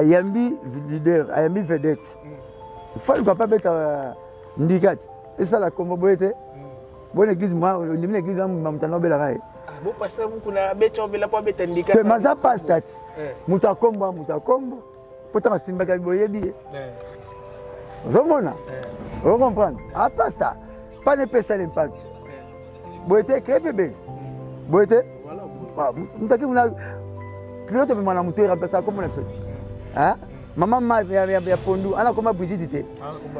ayambi leader ayambi vedette fali papa beta euh, ndikati esala kombo boye te bo na église moi ondimi na église mamutana obelaka ye te maza pasta ti eh. moto akombo a moto akombo mpo ntango asimbaka boyebi ye eh. ozomona eh. ocomprendre apasta ah, Pas ne pesa l'impact. Boete crée pe base. Boete. Voilà. Ah, mutaki kuna kilo to bimana mutu e remplacer comme na biso. Hein? mama ma ya, ya, ya pondu ana koma brigide te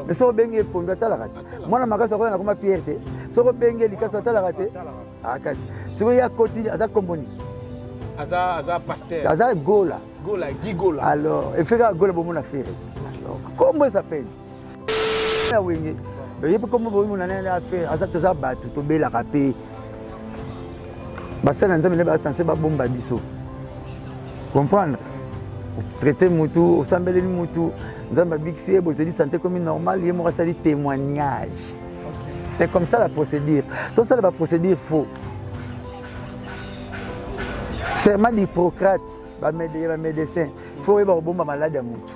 me soko obenge pondu atalaka te mwana makasi akoya nakoma pierre te soko obenge likaso atalaka te akasi ah, sikoyo ye akoti aza komboni aza aza pasteur aza gola gola gigola alors efeka gola bomona fere te alors kombo eza pene ya wenge oyebi kombo boyimona nene affaire aza toza bato tobelaka mpe basali na nzambe nde basanse babomba biso comprendre traite mutu osambeleli mutu nzambe abikisi ye bozeli sante ekomi normal ye moko asali témoignage c'est comme ça la procédure tosala baprocédure faux serment d'hippocrate bamédecin fo oyeba kobomba malade ya mutu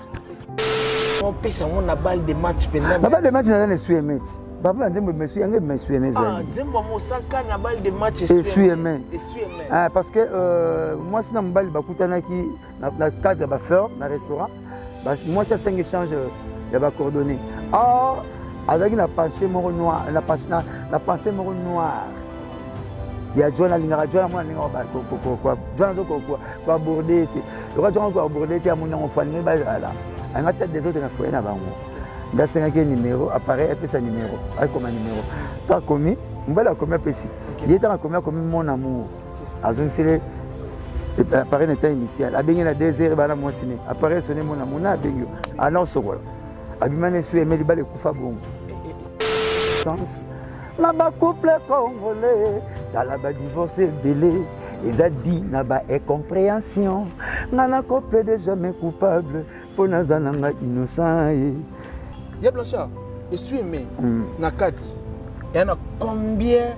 opesa yango na balle de match mpenza na balle de match naza na esui eme ti bapona nzembo emesui yango emesui eme ezanzembo yango osaka na balle de match esui eme parce que euh, mwasi na mobali bakutanaki na cadre ya bafeur na restaurant mwasi asengi échange euh, ya bacoordonné or azalaki na pensée moko noir na pensée moko noire ya jona alingaka jona mona ndenge jona azo koaborde ye te lokola jona koaborde ye te amoni yango fo alingi bazala alinga tia des autres na foye na bango nde asengaki ye numero appareil apesa numero akoma numero to akomi mobali akomi apesi ye ntango akomi akomi mon amour azongisele appareil na temps initial abengi na deux heures bana mwasi ne appareil sone mon amour na abengi yo ana osokola abima nesu eme libala ekufa bongo sens na bacouple congolais tala badivorce ebele eza di na baincompréhension nga na couple de jamais coupable mpo naza na nga innocent ye ya blanchard esui eme mm. na kati eya na combien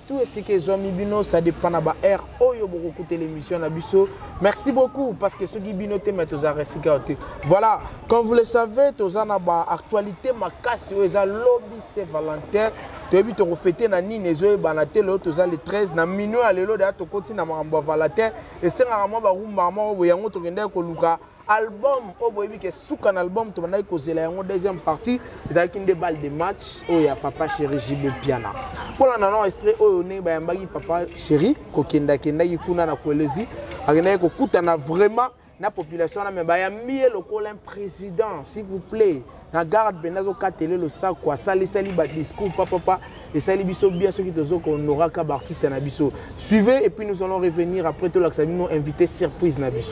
tout esika ezwami bino ça dépend na ba heure oyo bokokutela émission na biso merci beaucoup parce que soki bino te mais toza resika te voilà comme vous le savez toza na ba actualité makasi oyo eza lobi c'est valentin toyebi tokofete na nini ezoyebana te lelo toza le 13 na mino ya lelo deya tokoti na makambo ya valentin esengaka mwa barumbaka moko boye yango tokendaki koluka album oyo boyebi ke suka na album tobandaki kozela yango deuxième partie ezalaki nde balle de match oyo ya papa chéri jibe piana mpona na noestre oyo ndenge bayambaki papa chéri kokendakendaki kuna na kuelezi akendaki kokutana vraiment na population wana me bayambi ye lokola un président s'il vous plaît na garde mpenza azokatela ye losako asalisali badiscours papapa esali biso bien soki tozo kohonoraka baartiste na biso suivez et puis nous allons revenir après tolakisa bino invité surprise na biso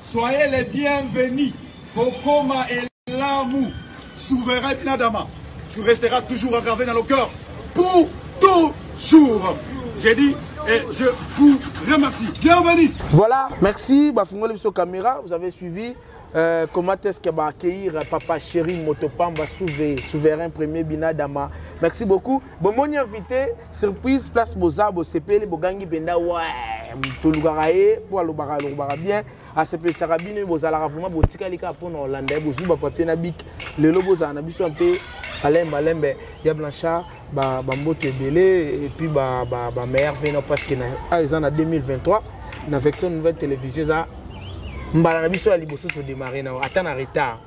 Soyez les bienvenus. Kokoma et l'amour. Souverain Binadama. Tu resteras toujours gravé dans le cœur. Pour toujours. J'ai dit et je vous remercie. Bienvenue. Voilà, merci Caméra, vous avez suivi. Euh, comment est-ce que va accueillir euh, papa chéri Motopamba Souvé, souverain premier Binadama. Merci beaucoup. Bon, mon invité, surprise place boza bosepeli bogangi mpenza wa tolukaka ye mpo alobaka alobaka bien asepelisaka bino ye bozalaka vraimen botikali kaka mpo na olanda ye bozwi bapapier na bik lelo bozala na biso mpe balembe balembe ya blanchard bamboto ebele epuis bameilleur veno parce que awa ah, eza na 2023 na vection nouvelle télévision eza mbala na biso ya liboso todemare na ata na retard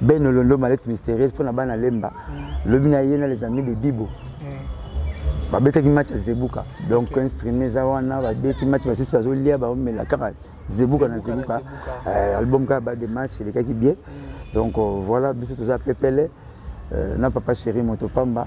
ben olondo malete mystérieuse mpo na bana lemba mm. lobi na ye na les amis de bibo mm. babetaki match ya zebuka donc okay. instrume eza wana babeti match basisi bazolia baomela kaka zebuka na zebuka euh, album kaka ba de match elekaki bien mm. donc euh, voilà biso toza pepele euh, na papa chéri moto pamba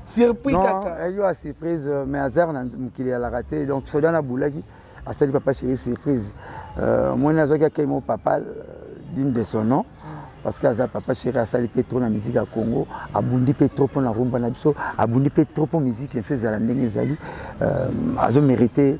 surpris kaka ayo a surprise euh, mais hasard na mokili ya laka te donc soda na boulaki asali papa chéri surprise euh, moni azwaki akei mo papa euh, digne de son nom parce que aza papa chéri asali mpe trop na miziki ya congo abundi mpe trop mpo na rumba na biso abundi mpe trop mpo miziki info ezala ndenge ezali azomérite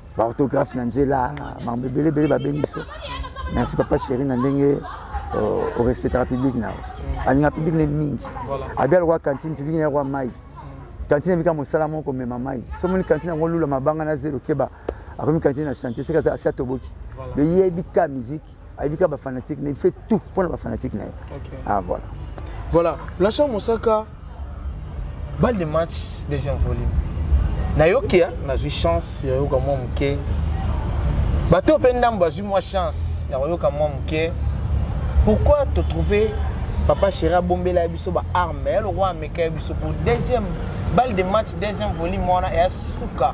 ba orthographe na nzela mambo ebele ebele babengi biso merci papa chéri na ndenge euh, orespectaka publike na yo alinga publike ne mingi abi alokwa cantine publike na yakwa mai cantine emika mosala moko komema mai somoni cantine yango lula mabanga na zelo keba akomi cantine na chantier seka asi atoboki de yebi ka musique ayebi kaka bafanatique na ye fait tout mpo na bafanatique na ye ah voilà voilà lacha mosaka balle de match deuxième volume nayoki ya nazwi chance ya yoka mwa moke bato mpe ndambo bazwi mwa chance ya koyoka mwa moke pourquoi te trouver papa chéri abombela ya biso baarme ya lokwa ameka ya biso pour deuxième balle de match deuxième volume wana eya suka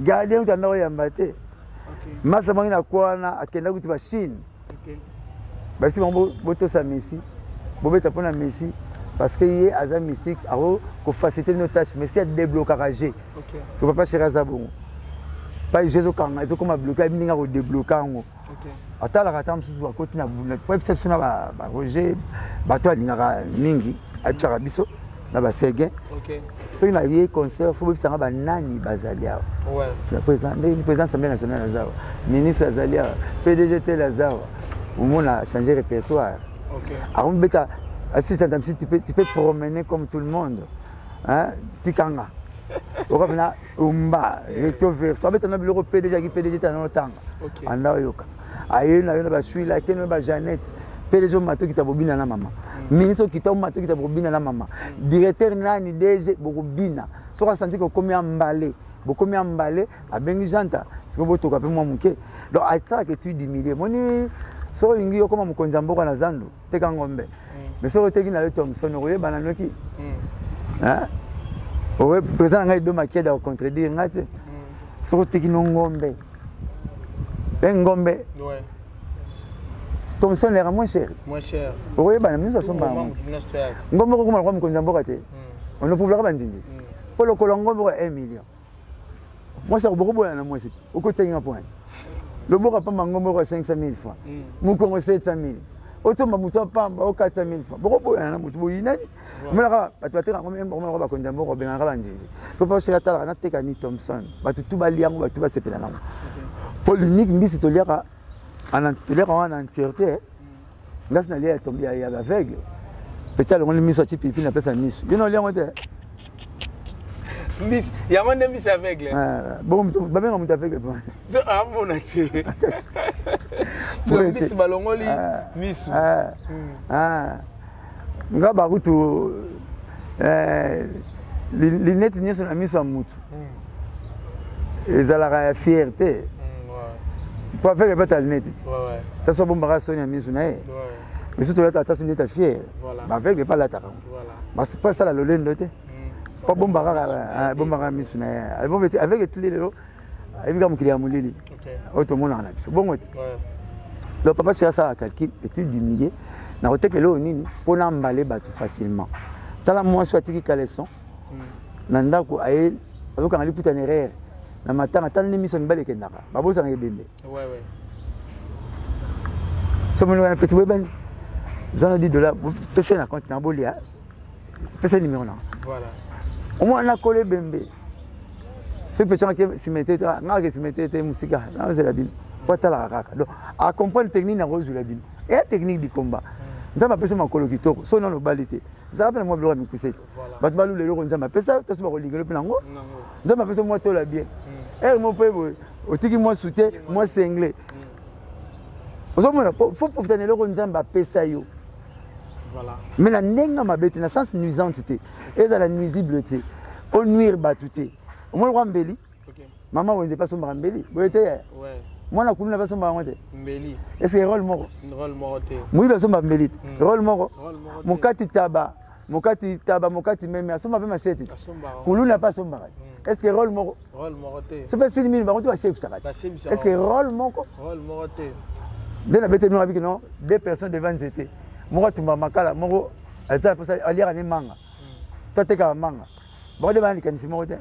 gardien kutu andako yamba te masa bangi na kwa wana akenda kutu bachine basi bango botosa messi bobeta mpo na messi parce que ye aza mystique ako kofacilite bino tâche messi adeblokaka je so papa chéri aza bongo pa je ezokanga ezokoma bloke ayebi ndenge akodebloka yango atalaka ata mosusu akoti na koyebisa biso na baroger bato alingaka mingi ayebisaka biso na basege soki naye concert fo boyebisanga banani bazali awa président assemblée nationale aza awa ministre azali awa pdg tel aza awa omona change répertoire akomibeta asisanta misi tu peux promener comme tout le monde tikanga okamina omba recto verso abeta na biloko pdg aki pdg tana otanga anda oyoka aye na yo na basuila akende na ba janete pdg omata okita bobina na mama mm. ministre okita omata okita bobina na mama mm. directeur nani dg bokobina soki asanti kokomi ya mbale bokomi ya mbale abengi janta siko botoka mpe mwa moke donc asalaka etude humilie moni soki olingi okoma mokonzi ya mboka na zando teka ngombe me soki oteki na yo thomson okoyebana noki président na ngai edo makiadi akocontredire ngai te soki oteki no ngombe e ngombe thomson lera moins cher okoyebana minso asomba yango ngombe okokoma lokwa mokonzi ya mboka te onopublika bandindi mpo lokolo ngombe okoya 1 million mwasi akoboko boya na mwasi te okotiaki nga point loboko apamba ngombo oko ya 500 000 francs mm. mokongo 700 000 otomba moto apamba o 400 000 francs bokoboyana na moto boyinani omonaka bato bateka yango meme bakomaka bakonzi ya mboka obengaka banzinzi to fa oseka talaka nateka ni thomson bato tu balia yango bato basepela nango mpo linique mbisi toliaka toliaka wana na entièreté nga si nalia ya tombi ya ya aveugle peti alongoli miso atie pilipili napesa miso yo na olia yango te mbisi yango nde mbisi aveugle Ah, bongo moto- babenga moto aveugle mpo So, amona te Boye te. mbisi balongoli Ah. miso Ah, Mm. ah. nga bakutu eh, linete nyonso na miso ya mutu hmm. ezalaka ya fiere te hmm, po afeke bata linete te taso abombaka soni ya miso na ye biso tolata ata soni eta fiere baveke epa alataka po asala lolendo te po abombaka abombaka miso na ye avec etili lelo ayebi ka mokili ya molili oyo tomonaka na biso bongo te donc papa soki asala calcul étude du milieu na kotekela oyo nini mpo na mbale bato facilement tala mwasi oyo atiki caleson hmm. na ndako aye azokanga liputa na erreur na matanga tala nde miso mibale ekendaka babosaka ebembe Ouais, ouais. soki moni wana pesi boyebani zwana 10 dollar pesa ye na compte na bolia pesa ye numero na omona nakola ebembe soki pesi ongaki nsima ete ah, ngaka nsima ete ete mosika nazela bino mpo atalaka kaka donc acomprendre technique na kozwela bino eya technique du combat nzambe apesi makolo kitoko so nano obali te zala mpe na mwa biloko ya mikuse te bato balula eloko nzambe apesa tosi bakolingelo mpe nango nzambe apesa mwa tola bien hmm. ere eh, mo mpe boye otiki mwa soutien mwa sengle hmm. ozomona fo profita na eloko nzambe apesa yo mais na ndenge mabe te na sens nuisante te ezala nuisible te onuire bato te omoni kwa mbeli mama wenze mpe asombaka mbeli boye te yaya mwana kuluna mpe asombaka yango te mbeli ecee role moko moyibi asomba mbeli te hmm. role moko mokati taba mokati taba mokati meme asomba mpe mashete kuluna mpe asombaka te hmm. estce role moko so mpe sili mini bango te basebisaka te estce role moko nde nabeteli moko abiki no deux personnes devant nzete moko atumba makala moko aliaka ne manga hmm. to atekaka manga bakode bana likanisi moko te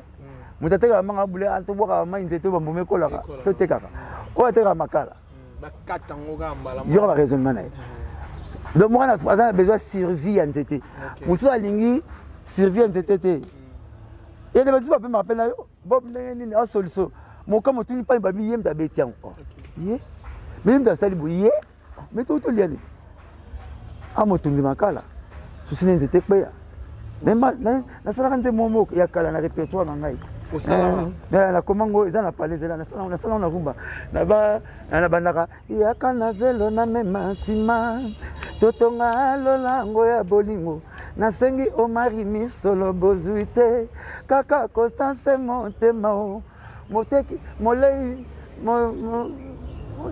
moto atekaka manga bule ah, tobwakaka mai nzete oyo bambuma ekolaka totekaka oyo atekaka makala hmm, yoka baraisonnement na ye hmm. donc mwana aza na besoin survie ya nzete mosusu alingi survie ya nzete te hmm. ye nde basusu bapemaka mpe na yo bob ndenge nini asoliso ah, moka motuni mpani babi ye mta abeti yango oh. ye mimi mta asali boye me to tolia nini amotumbi makala susi na nzete kpeya nasalaka nzembo mwa moko ya kala na répertoire na ngai eh, eh, nakoma ngo eza na pale zela nasalango na rumba nabandaka yaka na zelo na mema nsima totonga lolango ya bolingo nasengi omari misolo bozwi te kaka constance motema o Moteki, molei, mo, mo, mo,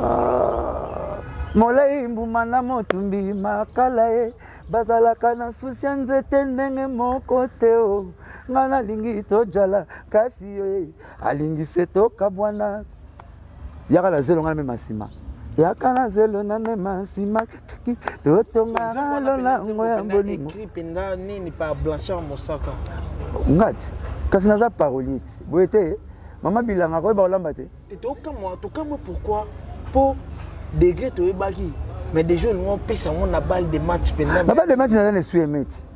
ah, molei mbuma na motumbi makala ye bazalaka na susi ya nzete ndenge moko te o ngai nalingi tojala kasi ye alingise tokabwana yaka na zelo ngai namema nsima yaka na zelo namema nsima totongaka lolango ya bolingo ngati kasi naza parolier te boye te mama bilanga koyeba kolamba te tokamwe pourkui mpo degre toyebaki mais deja olingi opesa yango na balle de match mpenza na balle de match naza na esui emeti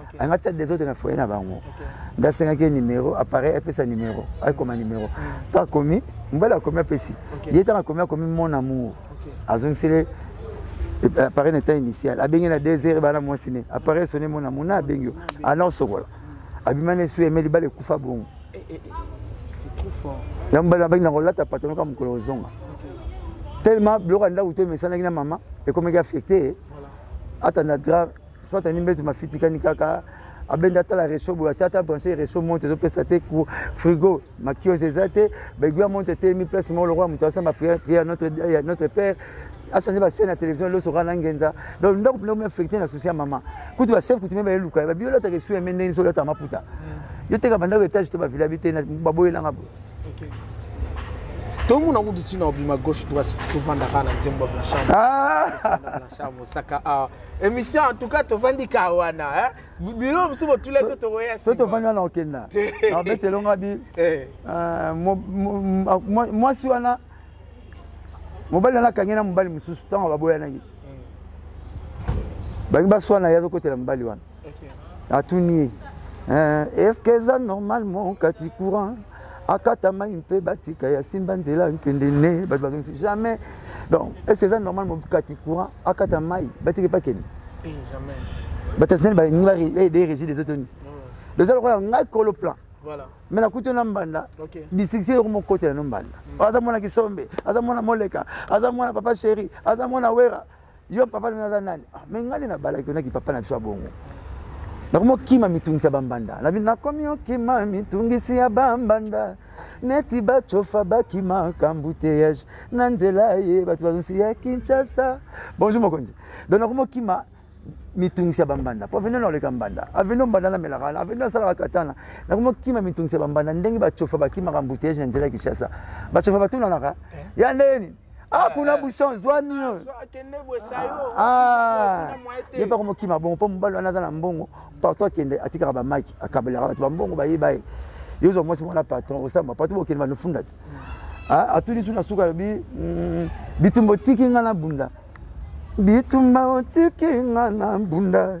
okay. anga tia desordre na foyer na bango okay. nde asengaki ye numero appareil apesa numero akoma numero mm. to akomi mobali akomi apesi okay. ye ntango akomi akomi mon amour okay. azongisele appareil na etat initial abengi na deux heures bana mwasi ne appareil sone mon amour na abengi yo ana osokola abima na esu emeli bala ekufa bongo eh, eh, eh, ya mobali abengi na kolata patano ka mokolo ozonga tellement biloko ya ndako to emesanaki na mama ekomaki affecte ata na grave soit ani mbetu mafitikani kaka abenda atala reso boye asi ata branche reso monte ezopesa te frigo makiose eza te baigui ya monte etelemi place moko lokola moto asamba prière ya notre père achange basiane ya télévision loso kaka na ngenza donc ndako mpena omi affecte na souci ya mama kutu bachef kutu me bayeluka ye babi olataka esu yame ndenge soki olataka maputa hmm. yo teka bandako etage to bavila bi te baboyelanga boye tomona kutu ntina obima gauche droite tovandaka na nzembo ya blanchard ah! Charles Mosaka ah. Émission en tout cas tovandi kawana hein. Bilo musu botula so tokoya si. So tovandi wana okenda. Na bete longa bi. Eh. Euh moi moi si wana mobali na kangena mobali mususu tango baboya nangi. Hmm. Bangi baswana yazo kotela mobali wana. atuni ye eh, eske eza normal mo kati courant akata mai mpe batika ya simba nzela nkende ne bato bazongisi jamais donc eske eza normal mo kati courant akata mai batika epa kende eh, batasnani balingi baede eh, régie des otoni eza lokola ngai kolo plan Voilà. me nakuti na mbanda okay. distriction yoko mokotela no mbanda mm. aza mwana kisombe aza mwana moleka aza mwana papa sheri aza mwana wera yo papa na naza nani ah, me ngai nde nabalaki onaki papa na biso ya bongo nakomi okima mitungisi ya bambanda nabi nakomi okima mitungisi ya bambanda neti bacofa bakima kambuteyage na nzela ye bato bazonsi ya kinshasa bonjour mokonzi donc nakomi okima mitungisi ya bambanda mpo aveni naoleka mbanda aveni mbanda namelaka wana aveni asalaka katana nakomi okima mitungisi ya bambanda ndenge bacofa bakimaka mbuteyage na nzela ya kinshasa bacofa batunanaka eh? ya ndeni Ah, kuna eh, eh. buso azwami ah, ah, ah. ye mpe akomokima bongo mpo mobali wana aza na mbongo partout akende atikaka bamaki akabelaka bato bambongo bayeba ye yo ozwa mwasi mwana patron osamba partout bokende banofunda te atuni su na suka alobi mm, bitumba otiki ngai na bunda bitumba otiki ngai na bunda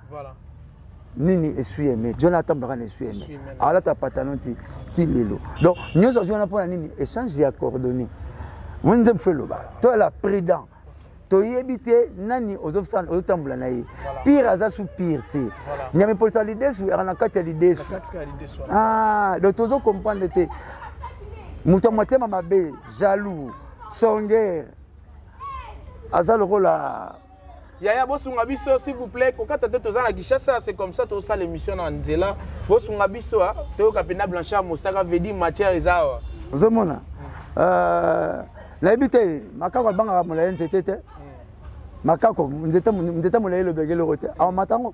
Voilà. nini esui eme jona atambaka na esui eme alata patano ti ti lelo donc nyonso azwi wana mpona nini échange ya coordonné moni nzembo fo eloba toyala prudent toyebi te nani ozotambola na ye pire aza su pire te nyama epolisa lidesu yaka na kati ya lidesu ah, donc tozo comprendre te moto ya motema mabe jaloux songer aza lokola yaya bosunga biso s'il vous plaît kokata te toza na kinshasa c'est comme ça tosala émission na nzela bosunga biso ah. toyoka mpena blanchard mosaka vedi matière eza awa ozomona euh, nayebi te makako abangaka molaye nzete te makako nzete molaye elobelaka eloko te amata yango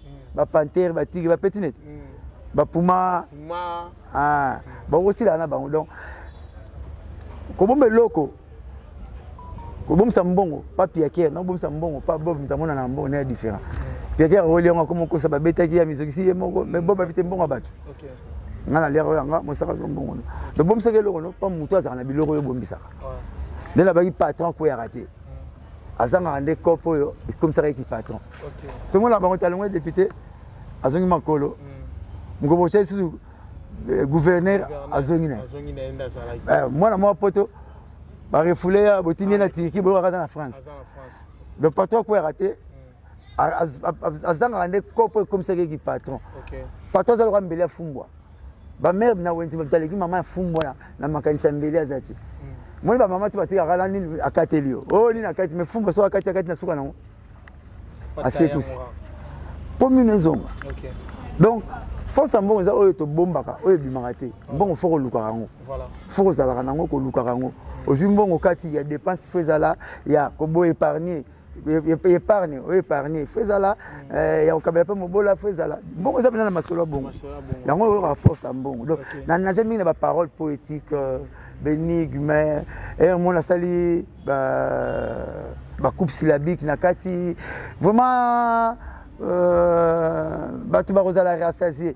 ba pantere ba tigre ba peti nete ba puma ah, bakosila na bango donc kobomba eloko kobomisa mbongo pa piakere na kobomisa mbongo pa bob mitamona na mbongo naye différent piakere akoli yango akoma kosa babetaki ya mizokisi ye moko mais bob abite mbongo ya bato ngai naliaka oyo yanga mosaka zo mbongo no donc bomisaka eloko no pa motu azalaka na biloko oyo bomisaka nde nabaki patron akweyaka te azangaka nde cope oyo ekomisaka ye kipatron tomona bango talongo depute azongi makolo mokobotya mm. lisusu eh, gouverneur azongi na eh, mwana mwa poto barefoule ya botindi ye na ah. turki boyokaka aza na france donc patron akweyaka te mm. azangaka nde cope ekomisaka ye kipatron patron azalaka mbele ya fumbwa ba mère na wenzi ba taleki mama ya fumbo na na makanisa mbele azati mm. moni ba mama tu batika kala nini akateli yo oh nini akati mais fumbo so akati akati na suka nango asekusi po mino ezonga donc force ya mbongo eza oyo tobombaka oyo ebimaka te mbongo fo kolukaka yango fo kozalaka nango kolukaka yango ozwi mbongo kati ya dépense fo ezala ya kobo épargne épargne oyo épargne fo ezala eh, ya kokabela mpe mobola fo ezala mbongo eza mpena na masolo ya bongo yango oyo oyoka force ya mbongo donc nage mingi na baparole poétique euh, benigme eh, mo nasali bacoupe syllabique na kati vraiment euh, bato bakozala rassasier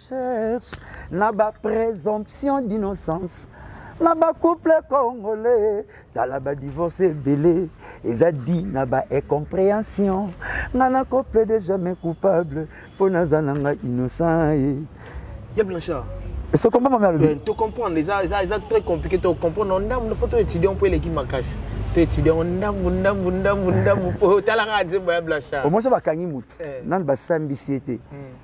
cherche na ba présomption d'innocence na ba couple congolais tala ba divorce ebele eza di na ba incomprehension nga na couple de jamais coupable mpo naza na nga innocent ye ya blanchard ce combat mama alobi euh, to comprendre eza eza eza très compliqué to comprendre ndambu na foto étudiant mpo eleki makasi to étudiant ndambu ndambu ndambu ndambu mpo otalaka nzembo ya blanchard omoso bakangi motu eh. nanu basambisi ye te hmm.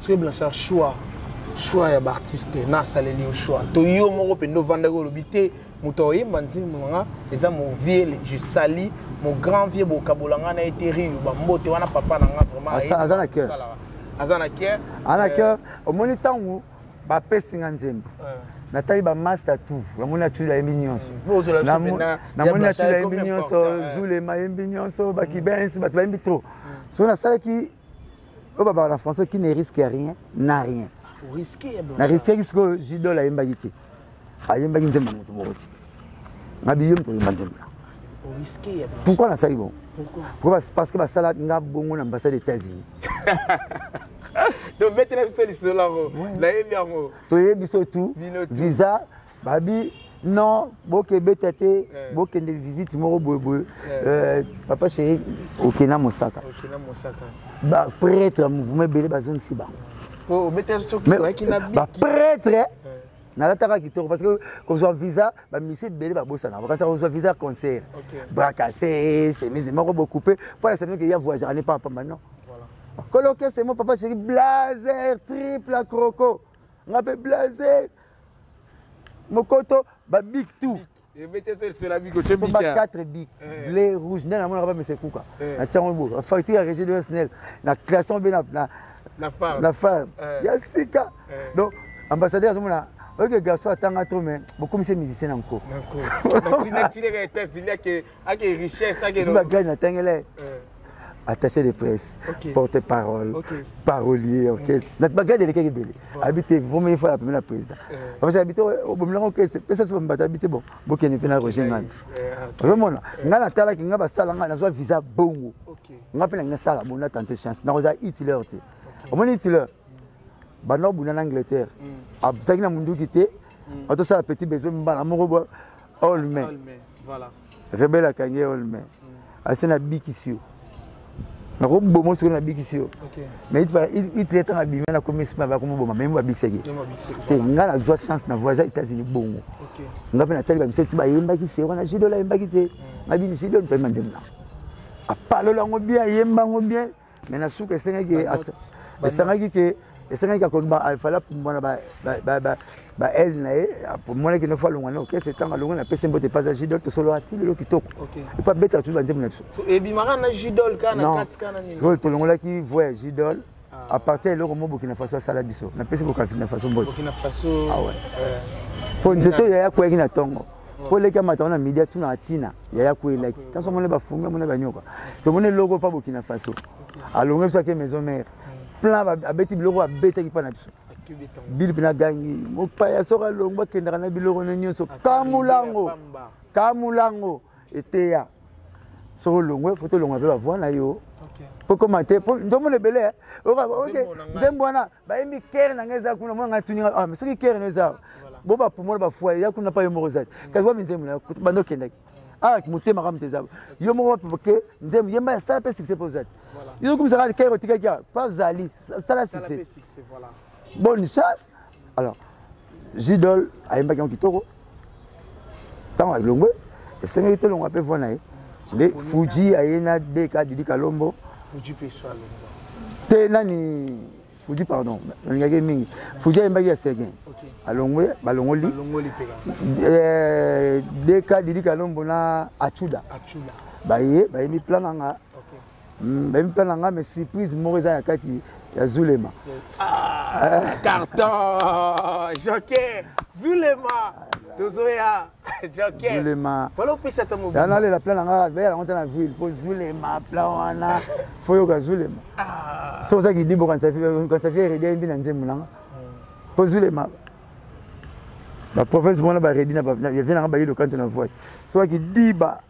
soki blanchard choix choix ya baartiste te nasaleli yo choix to yo moko mpe nde ovandaki olobi te moto akoyemba nzimbo na nga eza mo vieux je sali mo grand vieux bokabola nga na ye te riu bambote wana papa na nga vraimentaaza na cœur aza na cœur aza na euh, cœur omoni ntango bapesi nga nzembo natali bamasta tout namoni atuli ayembi nyonso namoni atuli ayembi nyonso zulema ayembi nyonso bakibensi bato bayembi trop soki nasalaki oyo babaka na français qui ne risque rien na rien na risqueki sikoyo jidol ayembaki te ayembaki nzemba moto moko te nga biye moto oyemba nzemba pourquoi nasali bongo parce que basala nga bongo na ambassade états-unis tobetela biso lisolo yango nayebi yango toyebi biso tout visa babi non bokebeta te eh. bokende visite moko boyeboye eh. eh, papa chéri oke na mosaka bapretre ya mouvement ebele bazongisi bango bapretre nalataka kitoko parce que kozwa visa bamisi ebele babosanaka kasi kozwa visa ya concert bracase chemise moko bokupe mpo na samike ya voyage ane papa pamba non kolokese mo papa chéri blazer triple croco nga mpe blaze mokoto babik tout soba 4 bik eh. ble rouge nde namonaka bamese kuka eh. na tiango bo facture ya régie de snel na classant mpe na farm eh. ya sika donc ambassadeur azomona oyoke garçon atanga trop mais bokomisi musicien na nko ake richesse ake ba gagne na tangela eh. attaché de presse okay. porte parole okay. parolier orchestre mm. na ba gagne lekeke bele habité vraiment une fois la première président eh. parce que habité au bon orchestre pesa so mbata habité bon bokeni pena roger eh, ngani ozomona ngai natalaki ngai basala ngai nazwa visa bongo ngai mpe na ngai sala bongo na tante chance nakozala hitler te omoni hitler banda obunda na angleterre mm. azalaki na monduki te mm. atosala petit besoin mbala moko olme voilà rebel akangi olme mm. asi na bikisi yo nakoboma soki nabikisi yo itile ntango abimi nakomi nsima bakomoboma meme babikisaki te ngai nazwa chance na voyage ya états-unis bongo ngai mpe natali bamisatu bayembaki se wana jidol ayembaki te mm. ngai bini jidol mpema ndemna apalola yango bien ayemba yango bien mais na suka esengaki esengaki ke esengaki akokiba afala mwana ba aile na ye monaki nefa alongwa na okese ntango alongwa na pesi mbote epaza jidol tosolola ti lelo kitoko epo abetaka tutu banzembo na biso ebimaka na jidol sikoyo tolongolaki voi ya jidol ah. apartir ya eloko mo burkina faso asala biso napesi burkina faso mbote mpo nzete oyo yaya akweyaki na ntongo mpo eleki amata wana midi atunaka ntina yaya ko elaki ntanso amoni bafumi amoni banyoka tomoni eloko mpa burkina faso alongi biso ake maison mare plan abeti biloko abetaki mpa na biso bili mpe nagangi mopaya soki alongwa akendaka na biloko na nyonso kamulango kamulango eteya soki olongwe fo tolongwa mpe bavwa na yo mpo koma te ntomona ebele eh. nzembo wana bayembi kere na ngai eza kuna mwana ngai atuni ah, soki kere na eza bo bapumola bafuaye ya kuna mpa yo moko ozali mm. kasi wapi nzembo na banda okendaki awa ah, motema kaka moto eza yo moko wapi boke nzembo yemba ya sala mpe succès mpo ozali yo okumisaka kere otikaki awa mpa ozali sala succès bonne chance alors jidol ayembaki yango kitoko ntango alongwe esengeli tolongwa mpe voi na ye nde fuji aye na deka didi kalombo te nani fuji pardon nalingaki mingi fuji ayembaki ya segen alongwe balongoli eh, deka didi kalombo na achuda baye bayembi plan nanga Hmm, bayebi plan na ngai mais surprise moko eza na kati ya zulema ah, carton joker zulema tozoya jokerlema nalela plan na ngai bayala yango te na ville mpo zulema plan wana fo yoka zulema ah. so oza kidibo kanisa fie redi ayembi na nzembo nanga mpo hmm. zulema baprovince mona baredi na bavie nanga bayi lokanto na voie so akidiba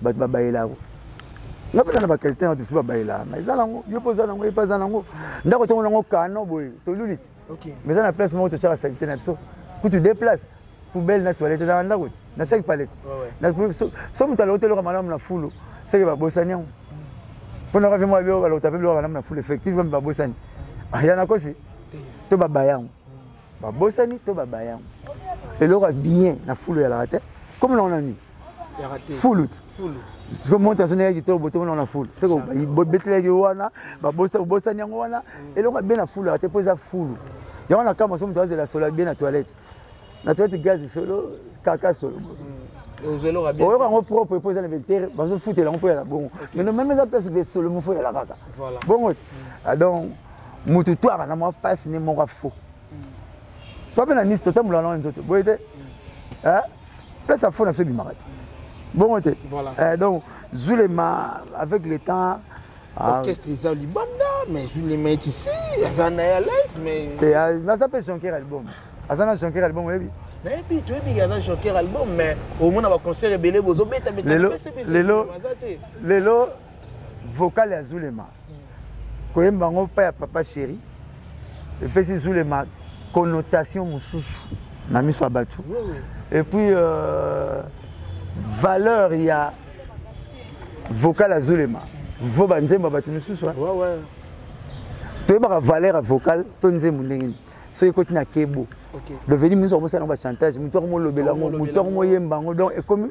bato babayela yango nga mpe na bakeltin bato biso babayela ma eza nango yo mpe oza nango ye mpe aza nango ndako tongo nango kano boye toluli ti ma eza na place moko totyaka salite na biso kutu de place poubelle na toilette ezalaka ndako te na chaque palete so moto alokota eloko malamu na fulu seke babosani yango mpo na kafe mwa bio balokota mpe biloko malamu na fulu effectivement babosani ah, ya nakosi to babaya yango babosani to babaya yango eloko ya bien na fulu yalaka te komi nango na nini fulu siko monte azondelaki kitoko botomona wana fulu seko bobetelaki wana babosani yango wana mm. eloko abe na fulu ate mpo eza fulu yango na kama so moto azela solo abe na toilette na toilette gazi solo kaka solo mm. oyoka yango propre mpo eza na bentere bazofutela yango mpo yala bongo mino meme eza place ve solo mofo yala kaka bongo te mm. ah, donc motu twaka na mwa mpasi ne moko afo to mpe na nisi totambola na nzoto boye te place ya fo na biso ebimaka te bongo te eh, donc zulema avec le temps ah. orchestre eza libanda mais zulema eti si aza na ya lise mais te ah, aza mpe jonker album aza na jonker album oyebi nayebi toyebi aza jonker album mais omona baconcert ebele bozobeta lelo vocal ya zulema koyemba yango mpa ya papa chéri epesi zulema connotation mosusu na miso ya bato et puis euh, valeur ya vocal ya zulema vo banzembo ya bato mosusu toyebaka valeur ya vocal to nzembo ndenge nini soki ekoti na kebo okay. deveni minso akomosalango bachantage moto akomolobela yango moto akomoyemba yango donc ekomi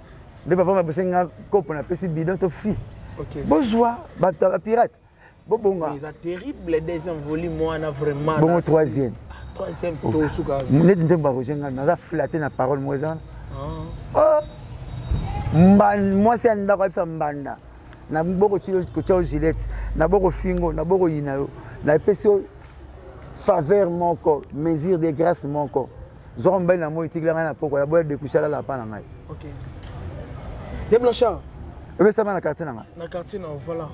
nde papa mabese nga kopo napesi bidon to fi bozwa bato ya bapirate bobonga eza terrible deuxième volume wana vraiment bongo troisième ah, troisième oh. tosuka neti nzembo bakoje ngai naza flatte na parole moko eza wana mwasi ya ndako ayebisa mbanda na boko kotya yo gilete na boko fingo na boko yina yo napesi yo faveur moko mesure de grâce moko zwaka mobali na moi tikila ngai na pokwa naboya dekusi alala apa na ngai ye blanchard ebesama na quartier na ngai na quartier na voilà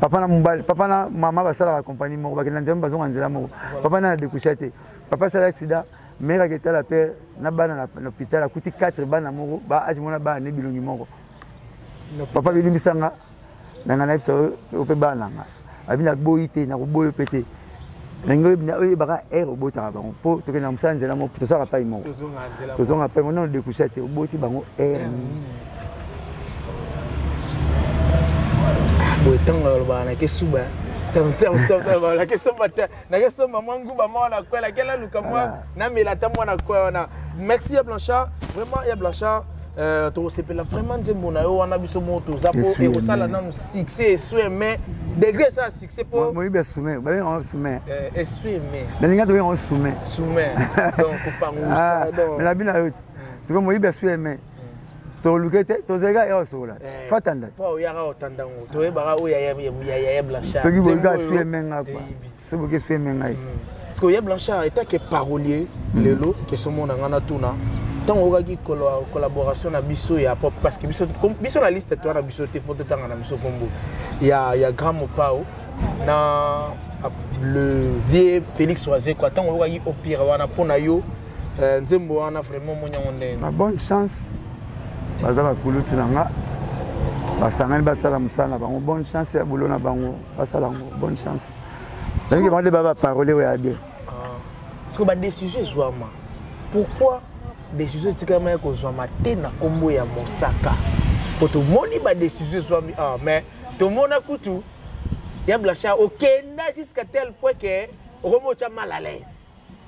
papa na mobali papa na mama basalaka compagnie moko bakenda nzela bazonga nzela moko papa na na dekusi te papa asala accident mère aketala père na bana na hôpital akuti 4 bana moko ba age mona bana ne bilongi moko papa bilimbisa nga na nga nayebisa yo mpe bana na nga abi naboyi te nakoboyi yo mpe te nalingi oyebaka aire obotaka bango mpo tokenda na mosala nzela moko tozalaka pai moko tozonga pai moko nano dekusa te oboti bango aire boye ntango alobaka na kesuba nakesomba mwa nguba mwa wana kwela kela luka mwa ah. namela ata mwana kwe wana merci ya blanchard vraiment ya blanchard Euh, tokosepela vraiment nzembo na yo wana biso moko toza mpo ekosala nanu succès esue mai degré esala succès mpo moyibi ya sume babenga yango sume esue mai na linga tobenga yango sume sume donc kopangusa ah, na bino ayo ti hmm. sikoyo moyibi ya sue mai toluke te tozalika ya osokola eh, fatanda soki boyika sue menga kua soki boke sue menga ye parce que ya blanchard etake parolier mm. lelo kesomona ngai natuna ntango oyokaki collaboration na biso ya pop parce que biso, biso na liste toa na biso te fo totanga na biso nkombo ya, ya grand mopao na le vieux félix wazekwa ntango oyokaki opira wana mpo na yo eh, nzembo wana vraiment omoni yango ndenge na bonne chance baza bakulutu na nga basangani basala mosala na bango bonne chance ya bolo na bango basala yango bonne chance nalingi bango nde ba baparole oyo ya bien ah. parceke badesizio ezwama pourquoi desizio etikama ya kozwama te na nkombo ya mosaka mpo tomoni badesizio ezwami ah, mais tomona kutu ya blacha okenda jusqu'à tel point ke okomotya mal à l'aise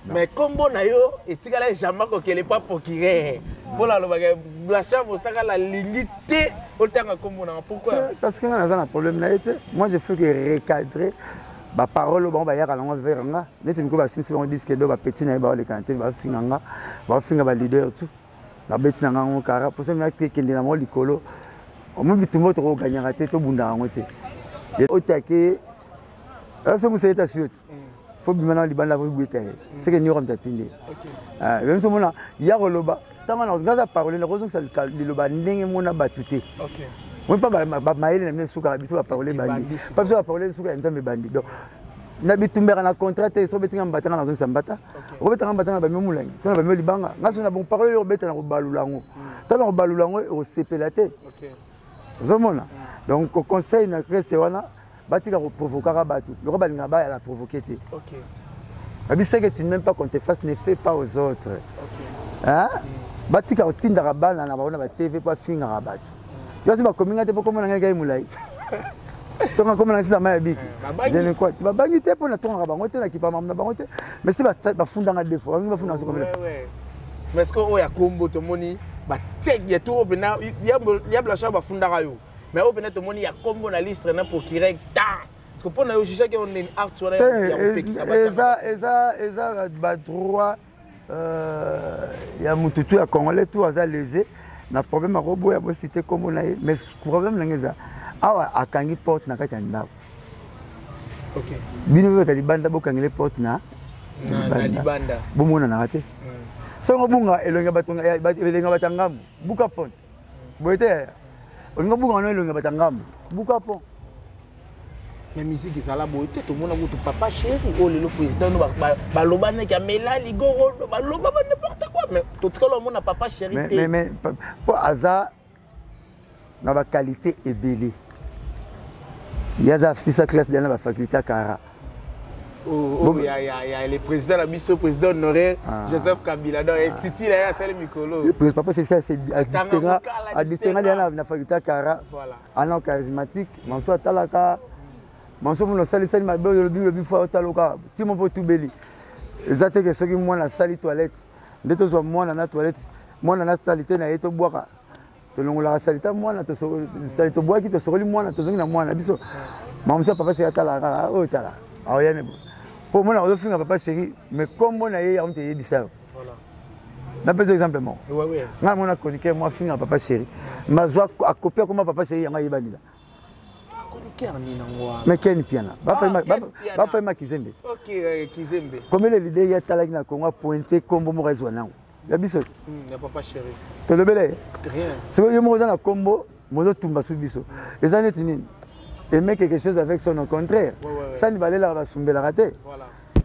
mais kombo na yo etikala jamba kokele pa pokire mpo nalobaka blanchard mosaka nalingi te otanga kombo nanga pourquoi parce que nga naza na problème na ye te moi je fais que recadrer baparole bango bayaka nango vers nga neti miko basimisi bango diske do bapeti na ye baolekana te bafinga nga baofinga baleader tout babeti na nga yango kara mposo miyaki ekende na bango likolo omo bitumba tokoganyaka te tobundaka yango te otake soki mosali ta suyo te fo bima na libanda fo bweta ye seke nio kamta tinde ye miso mona ya koloba ntango na ngaza parole na kozongisa liloba ndenge mona bato te moi mpa bamayele na bino esukaka biso baparole ebandi mpa biso baparole esuka ya nzambe ebandi donc na bitumbaka na contrat te so obetinga mbata nga nazongisa mbata okobetanga mbata nga bamio molangi to na bamio libanga nga so na bon parole oyo obeta na kobalula yango to na kobalula yango ekosepela te ozomona donc conseil na kreste wana batika ko provokaka batu loko balinga baya la provoquer te okay. babi ce que tu ne m'aimes pas qu'on te fasse ne fait pas aux autres okay. hein? Mm. batika kotindaka bana na bango na ba tv mpo afingaka bato mm. yo asi bakomi ngai te mpo komona ngai ngai molai tonga komona ngai sama ya biki eh, delinquante babangi te mpo natongaka bango te nakipa mamu na bango te mais si bafundanga defo bangi bafundanga sokomela mais ce que oyo ya kombo tomoni bateki ya toro mpena yablasha bafundaka yo mais oyo mpena tomoni ya kombo na listre na procureur ta parceke mpo na yo jugaki yango ndeni arts wana ya kopekisa eza badroit euh, ya motu tu ya congolais tu aza lese na problème akoboya bosite nkombo na ye mais problème na nge eza awa akangi porte na kati ya ndako bino bota libanda bokangele porte na libanda bomonanaka te hmm. soki obunga elongi ya bato ya ngambo buka porte boye te olingi obuka wana elongi ya bato ya ngambo buka mpo mais musique ezala boye te tomona kutu papa chéri oyo oh, lelo président no balobanaki amela ligorodo baloba ba n'importe quoi mais totikala omona papa chéri te mpo aza na baqualité ebele ye aza sisa classe dana bafaculté ya kara Oh, ya ya ya le président na biso président honoraire ah. Joseph Kabila donc ah. institut là ya sale mikolo papa c'est ça c'est à distinguer à distinguer les na na faculté kara voilà ana charismatique manso atalaka manso mon sali sali ma belle le bi le bi fo ataloka ti mon potu beli eza te ke soki mwana sali toilette nde tozwa mwana na toilette mwana na salite na ye tobwaka tolongolaka salita mwana sali tobwaki tosokoli mwana tozongi na mwana biso mamusu ya papa sheri atalaka kaka ah, oyo tala aoyane bo mpo omona ozofinga papa sheri me nkombo na ye yango te eyebisa yo napesa exemple moko ngai mona chroniqueur mwa finga papa sheri mazwa akopi akoma papa sheri yango ayebanila mais ken piana bafai makizembe komele lide ye atalaki na kongo apointe nkombo moko ezwa nango ya biso hmm, tolobela ye sikoyo yo moko oza na nkombo mozotumba su biso eza neti nini aime quelque chose avec son au contraire sani balelaka basumbelaka te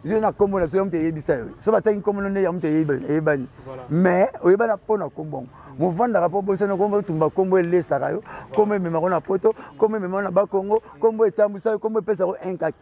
yo na nkombo na biso ya moto eyebisa yo so batangi nkombo no nde ya moto eyebani mais oyebana mpo na nkombo yango movandaka mpo bosana nkombo otumba nkombo elesaka yo nkombo ememaka na poto nkombo ememaka na bakongo nkombo etambwisa yo nkombo epesaka yo inkaki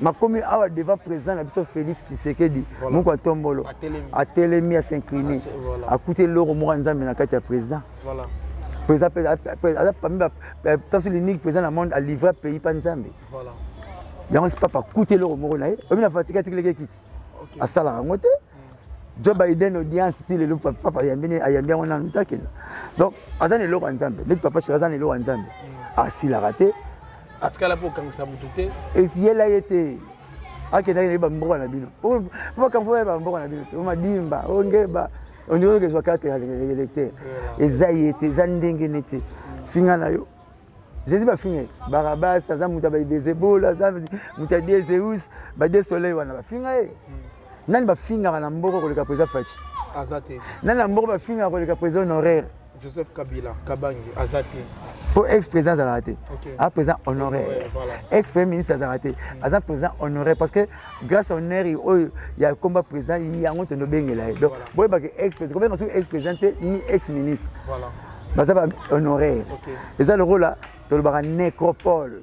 makomi awa devant président na biso félix tshisekedi moko ya ntombolo atelemi asincline akuti eloko moko ya nzambe na kati ya président président aza pami taso liniki président na monde alivra pays mpa nzambe yango si papa akuti eloko moko na ye oyebi na vatika atikileki ekiti asalaka yango te mm. joe biden audience ti lelo papa ayambi yango nanu takenda donc aza na eloko ya nzambe ndeti papa shela aza na eloko ya nzambe mm. asilaka te atikala mpo okangisa motu te eyela ye te akendaki naye bamboka na bino makambo oyo bamboka na bino te madimba ongeba ondeko kezwa karte ya lecteur eza ye te eza ndenge ne te finga na yo jésus bafinga ye barabas aza moto ya baibezebolo aza moto ya dezeus bade soleil wana bafinga ye hmm. nani bafingaka na mboko koleka président faci aza te nani na mboko bafingaka koleka président honoraire joseph kabila kabange aza te mpo ex président azalaka te aza président honoraire ex premier ministre azalaka te mm. aza président honoraire parce que grâce à honneur oyo ya komba président yango tondo bengela ye donc boyebaka ex président kobenga soki ex président te ni ex ministre baza ba honoraire eza lokola tolobaka nécropole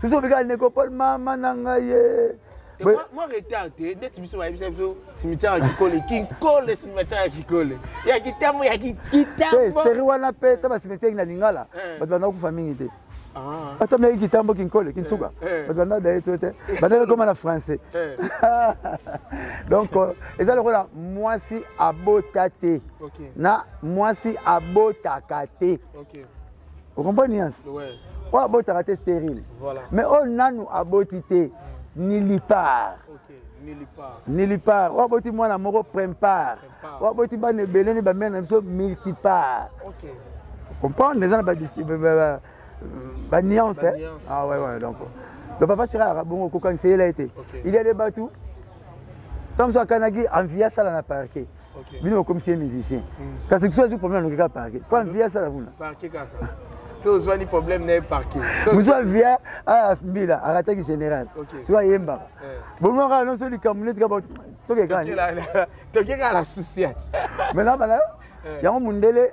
soki obika nekopole mama na ngai ye mwa retard te ndeti biso bayebisa biso cimetière ya kikole kinkole cimetière ya kikole ya kitambo ya kitambo seri wana mpe ta bacimetière na lingala eh. bato banda kufa mingi te ah. ata mnaki kitambo kinkole kinsuka eh, eh. bato banda daye to te bandaki koma na français donc euh, eza lokola mwasi abota te na mwasi abotaka te okomprendre niance oyo abotaka te stérile mais oyo nanu aboti te nilipar nilipar oyo aboti mwana moko prempar oyo aboti bana ebele nde bamere na biso multipar comprendre eza na baniance ah ouais ouais donc le papa sera ayaka bongo okokanisa yela ye te il y a des bato ntango mosusu akanaki envie asala na parquet okay. bino bokomisi ye musicien mm. kasi kiso azwi problème anoki kaka parke mpo amvi asala kuna ozwani problème naye parke mozwa via aya mbila arataki général soki ayembaka eh. bomwa kaka nonso likambo neti kaka tokekani tokekaka na susiate maintenant bana eh. yango mundele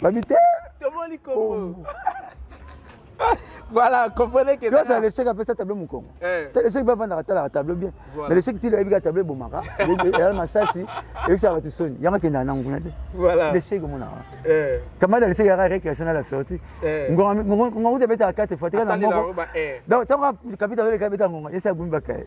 babi te tomoni kongo voilà comprenez que ça le chèque apesa tableau mukongo eh. le chèque bavandaka talaka tableau bien mais le chèque tilo ayebika tableau ebomaka ya masasi eyebisaka bato soni yango akendaka na nguna te le chèque omonaka eh. kamata le chèque yaka récréation na la sortie eh. ngonga kuta ebetaka kate fois teka na moko donc ntango kapita azoleka ebetaka ngonga yesi agumi bakaye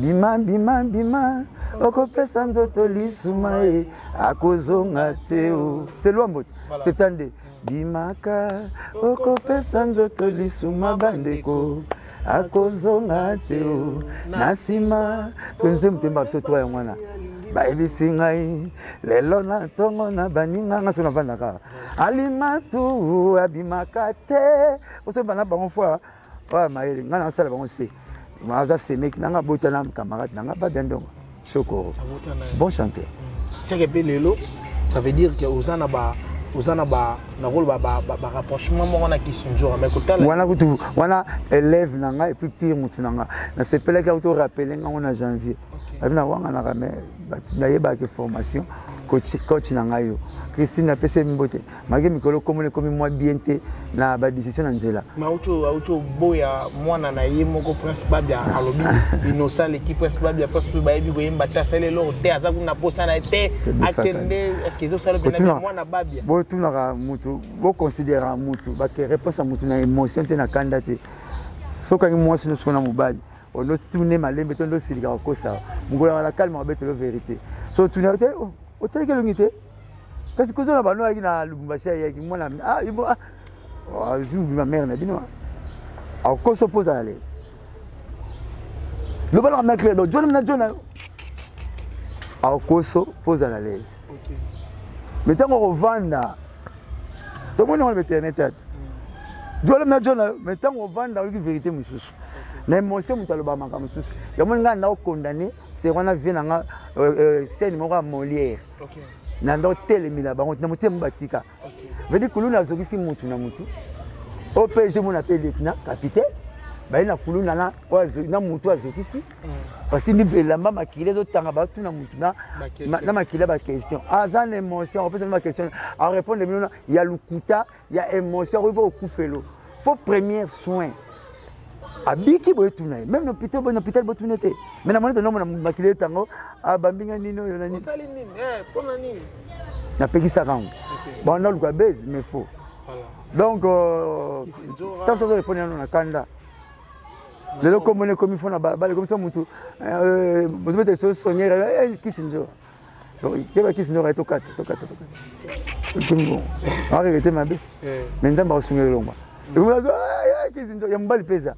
bima bima bima okopesa nzoto lisuma ye akozonga te o selwa mbote septande bimaka okopesa nzoto lisuma bandeko akozonga te o na nsima tonze motemba biso twa yango wana bayebisi ngai lelo na ntongo na baninga nga so navandaka alimatu abimaka te osoba na bango fois oyo mayele ngai nasala bango se aza semeki nanga abota na camarade nanga babia ndongo sokoro bon chanteur mm. seke mpe lelo ça veut dire que oza na ba oza na nakoloba barapprochement moko na kisinzora mai kotala wana kutu wana élève na ngai epuis pire motu na ngai nasepelaki akuti orapele ngango na janvier abi nawanganaka mai nayebaki formation coach na ngai yo christine apesi ye mimbo te make mikolo komona ekomi mwa bien te na badecision na nzela auti oboya mwana na ye moko prince babia alobi inosa aleki prince babia prince mpe bayebi koyemba te asali eloko te aza kuna mposa na ye te akende eske ezosala mpenaa mwana babia botunaka motu boconsidera motu bake réponse ya motu na émotion te na kanda te sokangi mwasi nyonso na mobali ondotune malembe te ondosilika kokosa mokolo ya malakalma obetelo verité so otuna te oh, otaliki elongi te kasi kozo na bano ayaki na lubumbashi ayaki mwana ah, ah, ah, jour bima mare na bino akoso mpo ozala lese lobalaka na claire donc jona na jona akoso mpo ozala lese me ntango akovanda tomoni yango na internet ata jona na jona me ntango ovanda oyoki verité mosusu na émotion moto alobaka makambo mosusu yamoni ngai nao condamne se wana vie na nga euh, euh, chaine moko ya molière okay. na ndako telemela bango na motema batika okay. vedi kuluna azokisi mutu na mutu opg mona mpe lieutenant capitaine baye na kuluna na, na mutu azokisi mm. basimbi mpe elamba makila ezotanga batu na mutu na, na makila baquestion aza na émotion opesa bino baquestion arépondre bino ya lokuta ya emotion akoki mpe kokufelo fo premier soin abiki boye tuna ye meme na hôpital boye na hôpital botuna te mais namoni tonomo na makili ete yango abambi ngai nini oyo na nini eh, napekisaka yango banda oluka base mais faux donc euh, ntango soki ozorepondre nano na kanda lelo komona ekomi fo na balabala ekomisa motu bozobeta lisolo soniere kisi nzora yebakisi nyoka ye tokata tokata tokata akeke te mabe me nzambe akosunga elongwa ekomiazo kisi nyoka ya mobali mpe eza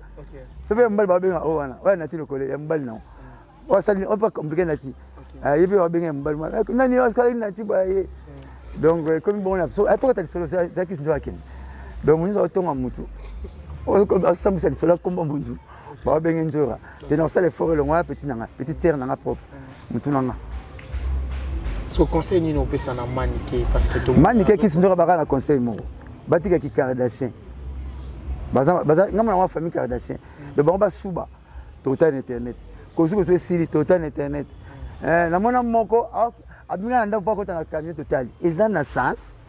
soki ya mobali babenga o wana oya nati lokole ya mobali nango osali opa komplike nati ye mpe babenga ya mobali nani asali nati baye donc ekomi bongo na biso atokata lisolo eza kisi nyoka akende donc nyonso akotonga motu asambwisa lisolo akomba monzu babenge nzora te na kosala effort elongo ya petit nanga petit terre nanga propre mutu nanga so conseil nini opesa na manike parce que to manike kisi ndoka baka na conseil moko batika ki kardashian baza baza ngama na wa famille kardashian donc bango basuba tokota na internet kozwi kozwi esili tokota na internet eh, namona moko abimi na ndako mpo akota na camion totali eza na sens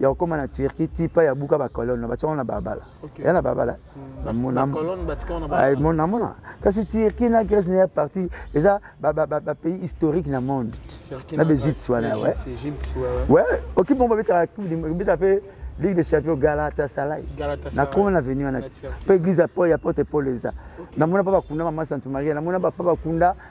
ya kokoma na turquie tipa ya buka bacolone batya ngo na babala ya na babala namona kasi turquie na grèce na ya parti eza bapays historique na monde na baegypte wana we okipe ngo babetaka beta mpe ligue de champion galatasalai nakoma na veni wana mpe église ya paul ya porte paul eza namona mpa bakunda mama santu maria namona bapa bakunda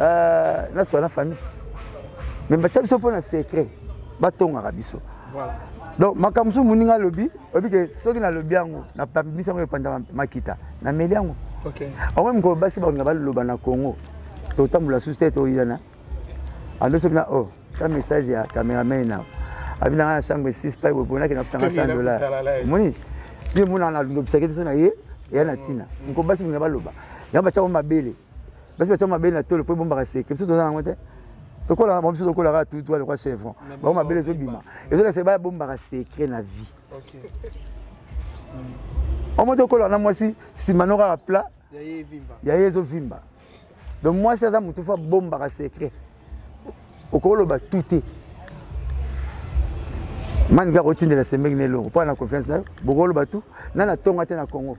euh, na swana famille me batya biso mpo na secret batongaka biso donc makambo mosusu moninga alobi oyebi ke soki nalobi yango napambisi yango epanda makita nameli yango omoi mokolo basi bakolinga baloba na congo totambola susu te toyilana ando soki na o ta message ya cameraman na abinanga na chambre 6 pai boponaki na pisanga 100 dollar omoni mpe monana nalobisaki te so na ye eya na ntina mokolo basi bolinga baloba yango batyako mabele basi batya mabele na tolo mpo ebombaka seke biso toza nango te tokolaka bango biso tokolaka tutu alokwa chevron bango mabele ezobima ezolakisa baya bombaka secret na vie omo tokolaka na mwasi nsima no kaka plat ya ye ezovimba donc mwasi aza motu fo abombaka secret okoloba tu te mani kaka otindela semeki na eloko mpo na confiance na yo bokoloba tu na na ntongo te na congo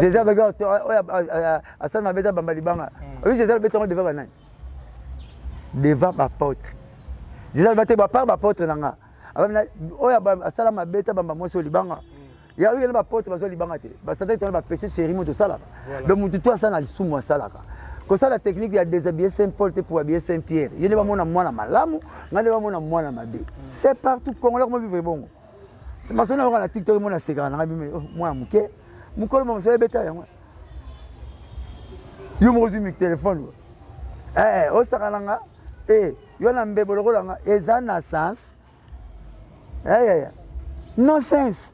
jésus abaki oyo asali mabe eza bamba libanga hmm. oyo jésus alobeti yango devant banani devant bapotre jésus alobati bapart bapotre na nga oyo asala mabe ta bamba mwasi oyo libanga ya oyeli bapote bazwa libanga te bastataki tona bapeche chéri moto osalaka donc motu to asala na lisumu asalaka kosala technique ya déshabiller saint paul te pour habiller saint pierre ye nde bamona mwana malamu ngai nde bamona mwana mabe c'est partout congolais koma vivre bongo masoni yango na tiktok mona sekaka na ngai bime oh, mwana moke mokolo ma mosala ebeta yango yo moko ozwi mitelefone eh, eh, osaka na nga e eh, yo na mbebo lokola nga eza na sens yeah, yeah, yeah. no sense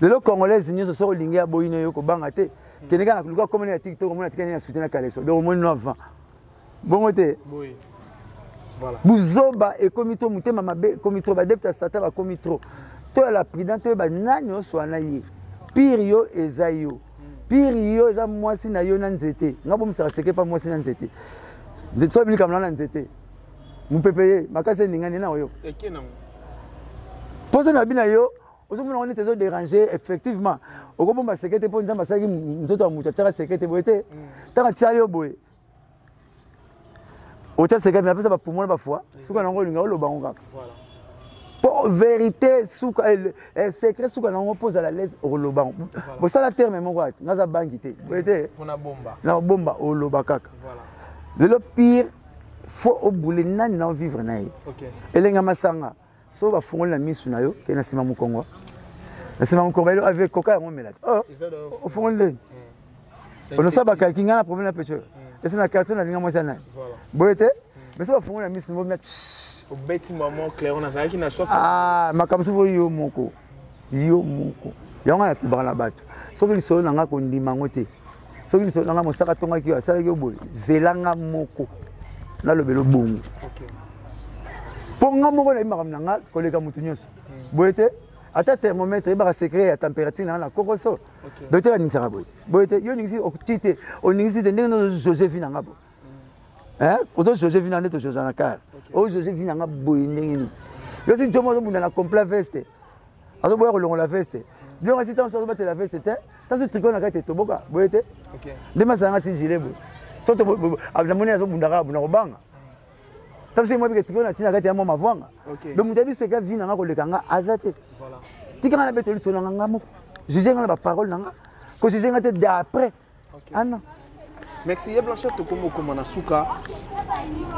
lelo congolaise nyonso soki olingi aboyi no yo kobanga te kende kaka luka komona ya tiktok omona tikani ya soutien na kaleso donc omoni no avant bongo te Voilà. buzoba ekomi to motema mabe ekomi to badepte ya satan bakomi trop toyala prudent toyeba nani oswana ye pire yo eza yo pire yo eza mwasi na yo na nzete nga bomisaka seke mpa mwasi na nzete nzete soki bilikamana na nzete mopepe ye makasi eningani na oyo mposo na bina yo ozomona ngo neti ezo déranger effectivement okobomba seke te mpo nzambe asalaki nzoto ya moto atyaka seke te boye te ntango mm. atyali yo boye otya seke me apesa bapumo na bafoi suka nango olinga oloba ngo kaka mpo vérité suka eh, eh, secret suka nango mpo ozala lese okoloba ngo bosala terme moko ati naza bangi te boye te na obomba oloba kaka lelo pire faut obule nani na ovivre na ye okay. elenga masanga so bafungoli na misu na yo ke na nsima mokongo na nsima mokongo elo ave koka yango omela te oh, ofungoli ndeni mm. onosa bakalki ngai na problème na pecho mm. esi na quartier nalinga mwasi ya nani boye te mm. mais so bafungoli na misu na bomia obeti maman clairon nazalaki na soif ah, makambo soki oyo moko yo moko yango wana tolobaka na bato soki lisolo na ngai kondima yango te soki lisolo na ngai mosaka atongaki yo asalaki yo boye zela ngai moko nalobelo bongo mpo ngai moko nayebi makambo na ngai koleka moto nyonso hmm. boye te ata thermomètre eyebaka secret ya température na ngai na kokoso docteur aningisaka boye te boye te yo oningisi okoti te oningisi te ndenge nozosevi na ngai boye hein ozo jauge vina nde tojauge na kar oyo jauge vina nga boye ndenge nini yo si jomo azobunda na complet veste azoboya kolongola veste bino kasi ntango mosusu azobatela veste te ntanso triko na kati etoboka boye te nde masalanga ti gile boye so namoni azobunda kaka buna kobanga ntanso soki mwabike triko na tina kati ya mwa mavwanga donc moto yabi seka vi nanga koleka nga aza te tika nga na betoli solo nanga nga moko juge nga na baparole na nga ko juge nga te d'après Okay. Ah non. Merci ye Blanchette tokomi okoma na suka.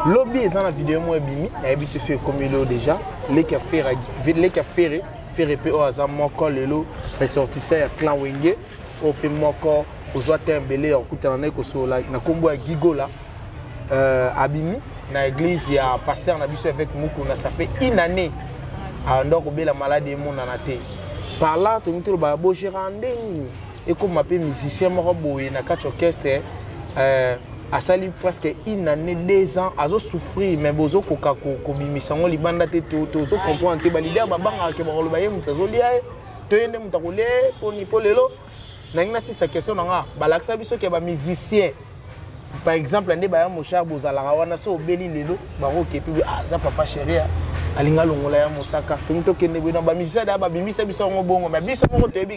Lobi eza na video moko ebimi nayebi te so ekomi lelo déjà leki ya fere leki ya fere fere mpe oyo aza moko lelo ressortissant ya clan wenge oyo mpe moko ozwa te ebele ya kokutana naye kosolola na nkombo ya gigola euh, abimi na église ya pasteur na biso avec mukuna ça fait une année ando akobela malade emonana te par là tolingi toloba bogera ndenge ekoma mpe musicien moko boye na kati orchestre euh, asali presque une année deux ans azosouffrir mais bozokoka kobimisa yango libanda te tozocomprendre te balidere babangaka ke bakoloba ye moto azolia ye to ye nde moto akolia ye poni mpo lelo nangi nasisa question na nga balakisa biso ke bamusicien par exemple nde baya moshar bozalaka wana so obeli lelo bakokepi aza ah, papa chéria alinga longola ya mosaka tongi tokende boye na bamusicien daya babimisa biso yango bongo ma biso moko toyebi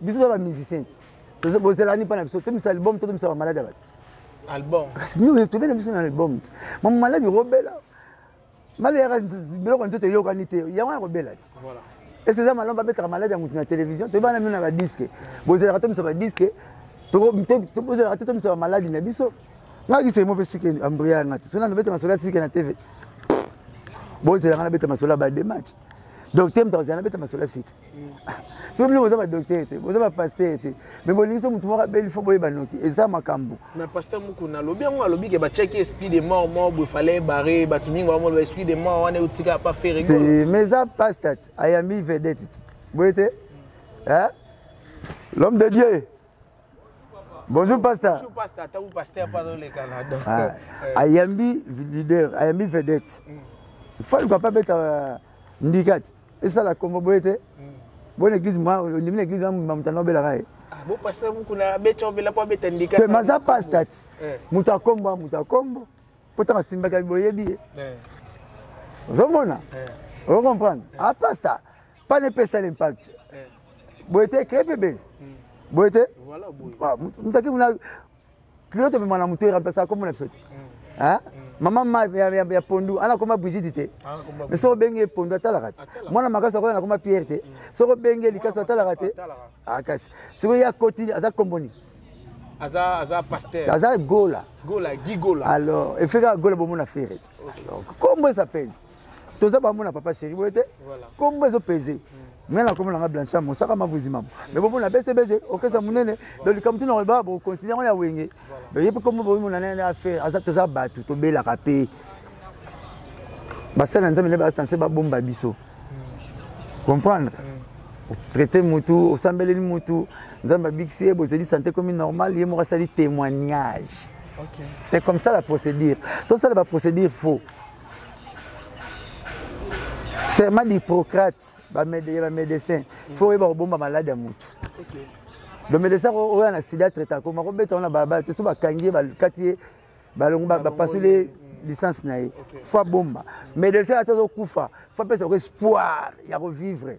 biso za ba musiciens tozo bozela ni pa na biso to misa album to misa ba malade ba album kasi mimi to bena biso na album ma malade robela malade ya biloko nzoto yoka ni te yango ya robela ti voilà est-ce que malade ba betaka malade ya mutu na télévision to bana mimi na ba disque bozela to misa ba disque to to bozela to misa ba malade na biso ngaki semo pe sike ambriya ngati sona nabeta masola sike na tv bozela ngana beta masola ba dematch donc tem tozela nabeta masola sike soki bino boza badoktere te boza bapastere te me bolingi so motu moko abeli fo boyeba noki eza makambo na paster muku nalobi yango alobi ke batiaki esprit de mort moko boye fale bare bato mingi bamoloba esprit de mort wana eutika pa fere te me eza pastat ayambi vedete ti boye te l'homme de dieu bonjour pasta ah, ayambi leader ayambi vedete mm. fali papa beta ndikati esala kombo boye te hmm. bona église mwa ondimi na église mwa motana obelaka ye ah, maza pasta ti eh. moto akombo a moto akombo mpo ntango asimbaka boyebi ye eh. ozomona eh. ozo comprendre a ah, pasta pane epesa l'impact boye te cree mpe bezi hmm. boye te moto akei kilo tobima na moto erampesa kombo na biso te mm. mama ma ya, ya, ya pondu ana koma brigide te mais soki obenge ye pondu atalaka te mwana makasi akoya na koma pierre te mm. soki obenge likasu atalaka te akasi ah, soki ye akoti aza kombo nini aza aza pasteur aza gola gola gigola alors efekaka gola bomona ferret kombo eza pezi toza bamona papa chéri boye te kombo ezo pese hmm. me na kombo nanga blancham mosaka mavuzi mamo hmm. me bomona bcbg okesa monene do likambo tuna koyeba bokonsidere yango ya wenge ye mpe kombo bomona nene affaire aza toza bato tobelaka mpe basali na nzambe nde basanse babomba biso hmm. comprendre traite mutu osambeleli mutu nzambe abikisi ye bozeli sante ekomi normal ye moko asali témoignage c'est comme ça la procédure tosala baprocédure faux serment d'hippocrate ya bamédecin fo oyeba kobomba malade ya motu bamédecin oyo na sida traite akoma kobeta wana balabala te so bakangi ye bakati ye balongo bapasoli ye licence na ye fo abomba médecin ata azokufa fo apesa ko espoir ya kovivre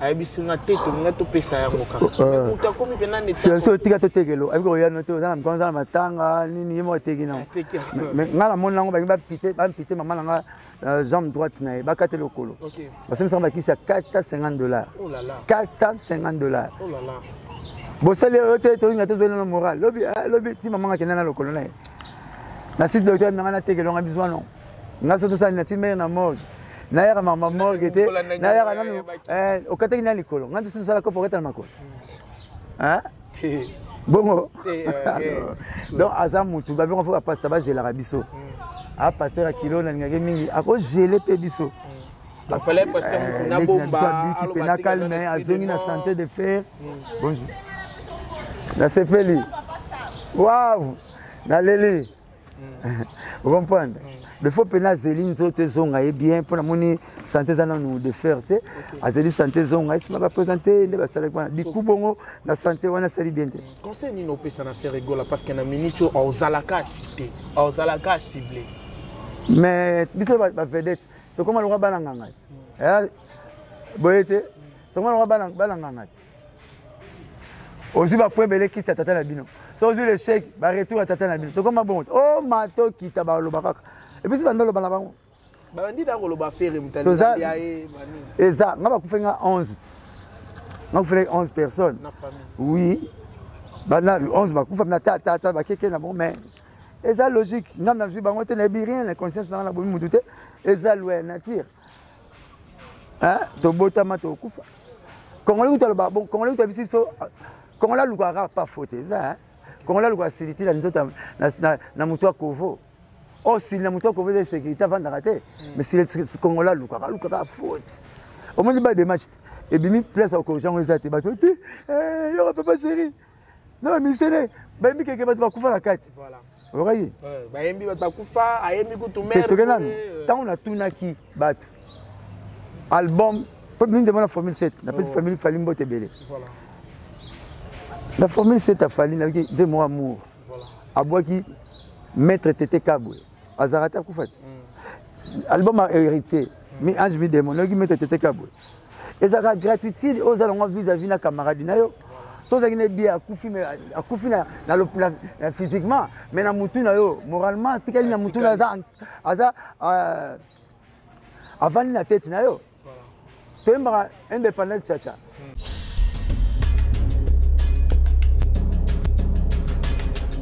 ayebisi nga te tolinga topesa yango kaka eh. moto akomi mpe nani so tika totekelo ayebiki oyano te oza na mikolo oza na matanga nini ye moko ateki nango ngai namoni nango bangi bampite mama na nga euh, jambe droite na ye bakate lokolo basomisaka bakisi ya 450 dollars 450 dollars bosali oyo te tolinga tozweli na moral lobi eh, lobi ti mama nga kenda na lokolo na ye na site docteur nanga natekelonga bizwano nga so tosala nati mere na morgue nayaka mama morgue te nayaka nanu eh, okataki na likolo nga nso tosala kopo okatana makolo bongo eh, eh, donc aza mutu babengwa fo bapasta bagelaka biso hmm. apaster ah, akilo na lingaki mingi akogele mpe biso hmm. abiki mpe na calme azongi na santé de fer hmm. bonjour nasepeli waw naleli ocomprendre de fois mpena azeli nzoto ezonga ye bien mpo namoni sante eza nanu de fer te azeli sante ezonga esima bapresente nde basalaki wana diku bongo na sante wana asali bien te conseil nini opesa na fer egola parce que na minute oyo aozalaka asite aozalaka asible mais biso bavedete tokoma lokola bana nganga te boye te tokoma lokola bana nganga te ozwi bapo ebele kisi ya tata na bino so ozwi lechec baretour ya tata na bino tokoma bongo o oh, matokita baloba kaka epesi banda oloba na bango eza nga bakufe nga 11 nga kufelaki 11 personnes oui bana 11 bakufa na tatata bakeke na bango mais eza logique nga nazwi bango te nayebi rien na conscience nanga na bomi motu te eza loi ya nature hein tobotama tokufa congolais kutu aloba bon congolais kutu abisi biso congolais alukaka kaka pa faute eza hein congolais alukaka siliti na nzoto na motu ya kovo o oh, sili na motu ya kovo eza sécurité avandaka te mm. mais sili congolais alukaka alukaka faute omoni ba demarche te ebimi place ya kokorige yango eza te bato te eh, yoko papa chéri na baministère naye bayembi keke bato bakufa na kati okaki bayembi bato bakufa ayembi kutu meretoke nanu ntango natunaki bato album po mini nzembo na formule 7 napesi oh. famille fali mbote ebele na formule 7 afali nayaki nzembo amour abwaki maître tete kabwe azalaka te akufa te mm. album ya héritier mm. mi ange mi demon oyoki mete teteka boye ezalaka gratitude oyo oza nango vis à vis na camarade na yo so ozalaki na ebie akufi akufi na physiquement mais na mutu na yo moralement atikali na mutu na aza aza euh, avandi na tete na yo toyembaka independance chacha hmm.